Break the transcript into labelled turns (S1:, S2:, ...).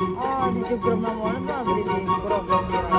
S1: Oh, di Jogrom Namolan mah beli di Grogol.